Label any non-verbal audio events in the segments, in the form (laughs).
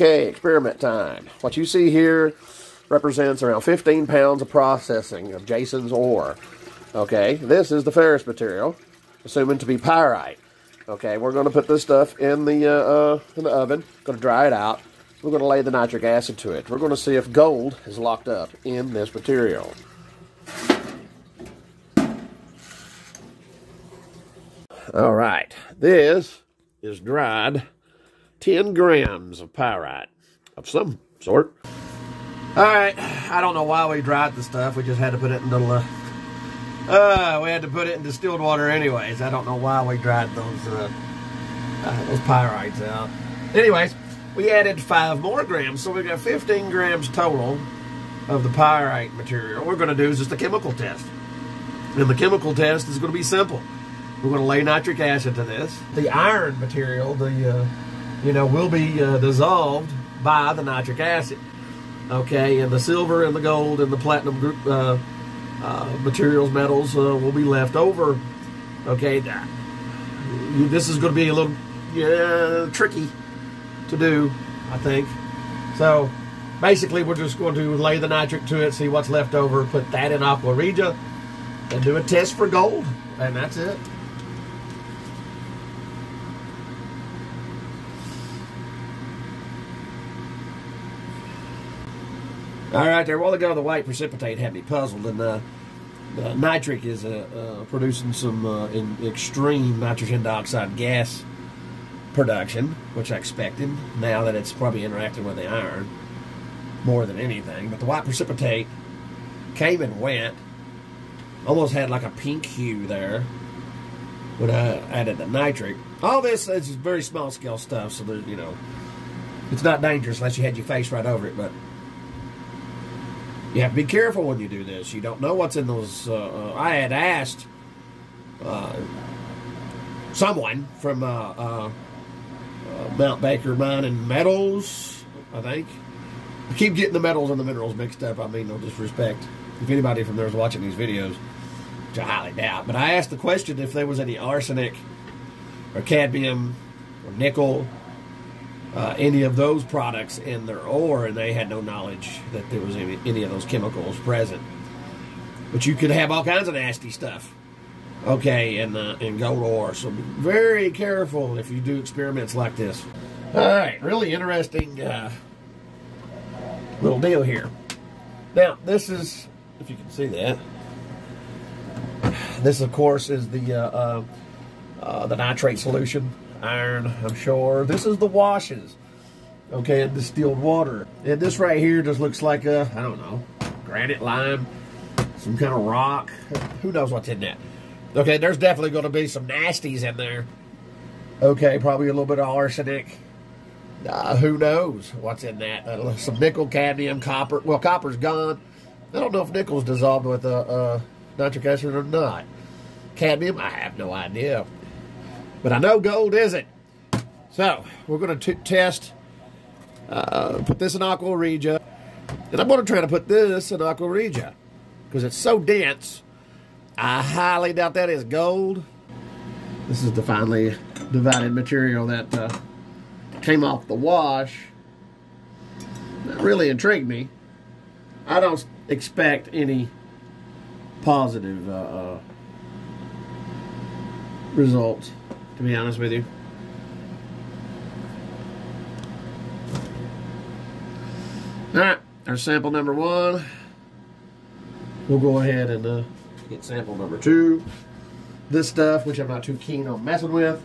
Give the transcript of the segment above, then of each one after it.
Okay, experiment time. What you see here represents around 15 pounds of processing of Jason's ore. Okay, this is the ferrous material, assuming to be pyrite. Okay, we're going to put this stuff in the uh, uh, in the oven. Going to dry it out. We're going to lay the nitric acid to it. We're going to see if gold is locked up in this material. All right, this is dried 10 grams of pyrite of some sort. All right, I don't know why we dried the stuff. We just had to put it in the, uh, uh, we had to put it in distilled water anyways. I don't know why we dried those, uh, uh, those pyrites out. Anyways, we added five more grams, so we got 15 grams total of the pyrite material. What we're going to do is just a chemical test. And the chemical test is going to be simple. We're going to lay nitric acid to this. The iron material, the uh, you know, will be uh, dissolved by the nitric acid. Okay, and the silver and the gold and the platinum group uh, uh, materials, metals uh, will be left over. Okay, this is going to be a little yeah, tricky to do, I think. So basically, we're just going to lay the nitric to it, see what's left over, put that in aqua regia, and do a test for gold, and that's it. All right, there. A while ago, the white precipitate had me puzzled, and uh, uh, nitric is uh, uh producing some uh, extreme nitrogen dioxide gas production, which I expected. Now that it's probably interacting with the iron more than anything, but the white precipitate came and went. Almost had like a pink hue there when I added the nitric. All this is very small scale stuff, so that you know it's not dangerous unless you had your face right over it, but you have to be careful when you do this. You don't know what's in those. Uh, uh I had asked uh, someone from uh, uh, uh, Mount Baker Mining Metals, I think. I keep getting the metals and the minerals mixed up. I mean, no disrespect. If anybody from there is watching these videos, which I highly doubt, but I asked the question if there was any arsenic or cadmium or nickel uh, any of those products in their ore, and they had no knowledge that there was any, any of those chemicals present. But you could have all kinds of nasty stuff, okay, in, uh, in gold ore. So be very careful if you do experiments like this. All right, really interesting uh, little deal here. Now, this is, if you can see that, this, of course, is the uh, uh the nitrate solution iron, I'm sure. This is the washes, okay, in distilled water. And this right here just looks like a, I don't know, granite lime, some kind of rock. Who knows what's in that? Okay, there's definitely going to be some nasties in there. Okay, probably a little bit of arsenic. Uh, who knows what's in that? Uh, some nickel, cadmium, copper. Well, copper's gone. I don't know if nickel's dissolved with uh, uh, nitric acid or not. Cadmium, I have no idea. But I know gold isn't. So we're going to test, uh, put this in aqua regia. And I'm going to try to put this in aqua regia because it's so dense. I highly doubt that is gold. This is the finely divided material that uh, came off the wash. That really intrigued me. I don't expect any positive uh, uh, results to be honest with you. Alright, our sample number one. We'll go ahead and uh, get sample number two. This stuff, which I'm not too keen on messing with.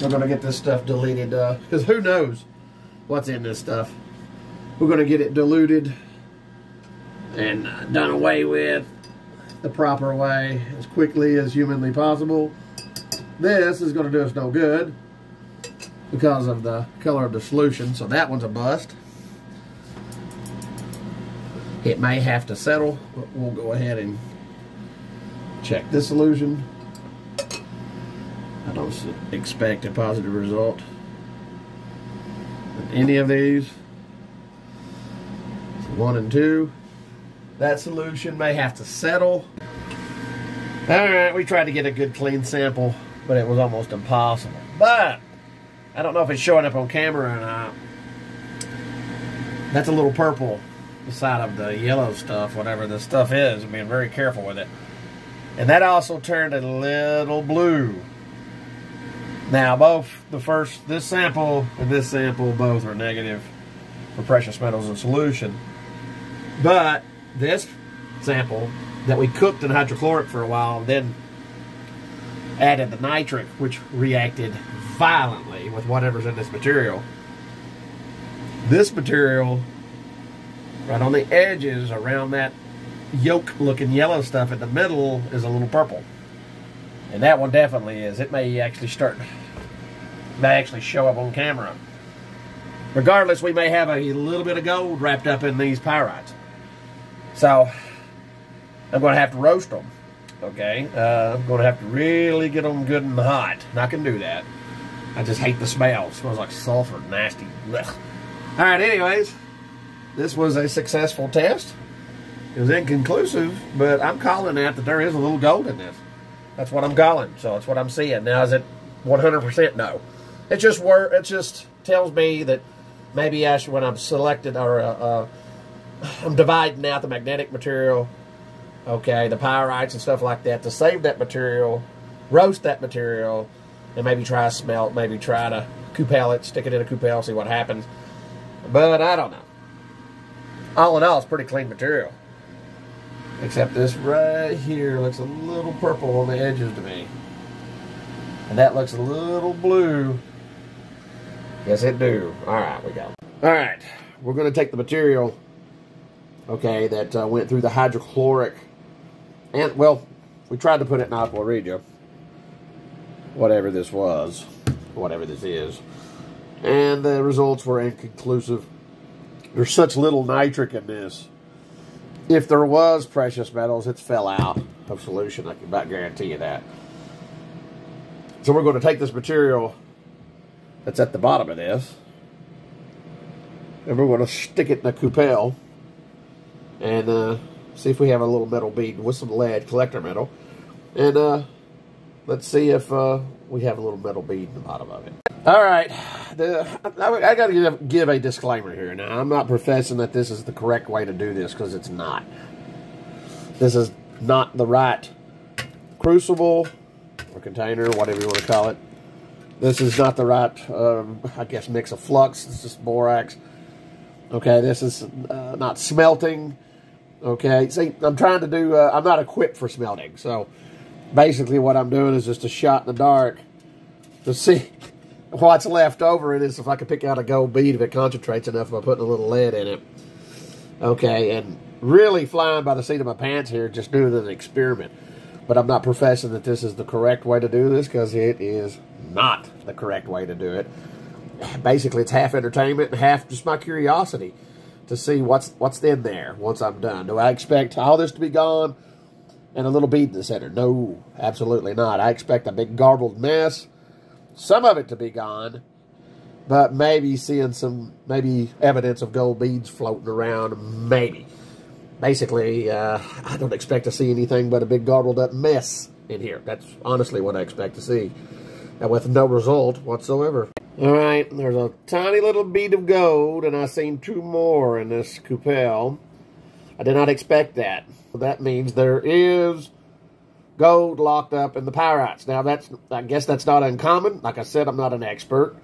I'm going to get this stuff deleted because uh, who knows what's in this stuff. We're going to get it diluted and uh, done away with the proper way as quickly as humanly possible. This is going to do us no good because of the color of the solution. So that one's a bust. It may have to settle, but we'll go ahead and check this solution. I don't expect a positive result any of these. So one and two. That solution may have to settle. All right, we tried to get a good clean sample but it was almost impossible. But I don't know if it's showing up on camera or not. That's a little purple beside of the yellow stuff, whatever the stuff is. I'm being very careful with it. And that also turned a little blue. Now, both the first, this sample and this sample, both are negative for precious metals in solution. But this sample that we cooked in hydrochloric for a while then added the nitric, which reacted violently with whatever's in this material. This material, right on the edges around that yolk looking yellow stuff in the middle, is a little purple. And that one definitely is. It may actually start, may actually show up on camera. Regardless, we may have a little bit of gold wrapped up in these pyrites. So, I'm going to have to roast them. Okay? Uh, I'm going to have to really get them good and hot. And I can do that. I just hate the smell. It smells like sulfur. Nasty. All right, anyways. This was a successful test. It was inconclusive, but I'm calling that that there is a little gold in this. That's what I'm calling. So that's what I'm seeing. Now, is it 100% no? It just wor- It just tells me that maybe should, when I'm selected or uh, uh, I'm dividing out the magnetic material, okay, the pyrites and stuff like that, to save that material, roast that material, and maybe try smelt, maybe try to cupel it, stick it in a cupel, see what happens. But I don't know. All in all, it's pretty clean material. Except this right here looks a little purple on the edges to me. And that looks a little blue. Yes, it do. All right, we go. All right, we're going to take the material, okay, that uh, went through the hydrochloric. And, well, we tried to put it in aqua regia. Whatever this was. Whatever this is. And the results were inconclusive. There's such little nitric in this if there was precious metals, it fell out of solution. I can about guarantee you that. So we're going to take this material that's at the bottom of this, and we're going to stick it in a cupel and uh, see if we have a little metal bead with some lead, collector metal, and uh, let's see if uh, we have a little metal bead in the bottom of it. All right, the, I, I got to give, give a disclaimer here. Now, I'm not professing that this is the correct way to do this because it's not. This is not the right crucible or container, whatever you want to call it. This is not the right, um, I guess, mix of flux. This is borax. Okay, this is uh, not smelting. Okay, see, I'm trying to do, uh, I'm not equipped for smelting. So, basically what I'm doing is just a shot in the dark to see (laughs) what's left over it is if I could pick out a gold bead if it concentrates enough by putting a little lead in it. Okay, and really flying by the seat of my pants here, just doing an experiment. But I'm not professing that this is the correct way to do this because it is not the correct way to do it. (sighs) Basically, it's half entertainment and half just my curiosity to see what's what's in there once I'm done. Do I expect all this to be gone and a little bead in the center? No, absolutely not. I expect a big garbled mess some of it to be gone, but maybe seeing some maybe evidence of gold beads floating around, maybe. Basically, uh, I don't expect to see anything but a big garbled up mess in here. That's honestly what I expect to see. And with no result whatsoever. All right, there's a tiny little bead of gold, and I've seen two more in this cupel. I did not expect that. That means there is gold locked up in the pyrites. Now, that's I guess that's not uncommon. Like I said, I'm not an expert.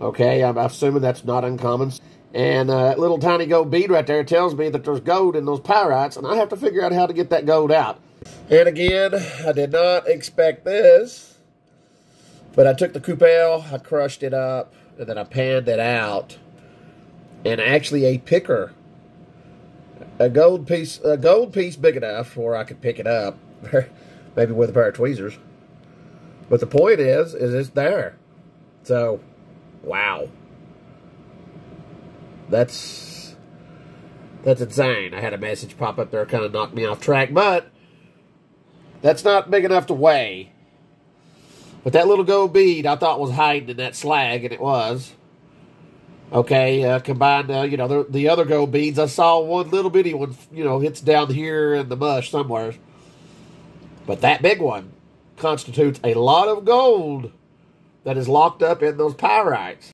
Okay, I'm assuming that's not uncommon. And uh, that little tiny gold bead right there tells me that there's gold in those pyrites, and I have to figure out how to get that gold out. And again, I did not expect this, but I took the cupel, I crushed it up, and then I panned it out. And actually, a picker, a gold piece, a gold piece big enough where I could pick it up, (laughs) maybe with a pair of tweezers. But the point is, is it's there. So, wow. That's that's insane. I had a message pop up there, kind of knocked me off track, but that's not big enough to weigh. But that little gold bead I thought was hiding in that slag, and it was. Okay, uh, combined, uh, you know, the, the other gold beads, I saw one little bitty one, you know, hits down here in the mush somewhere. But that big one constitutes a lot of gold that is locked up in those pyrites.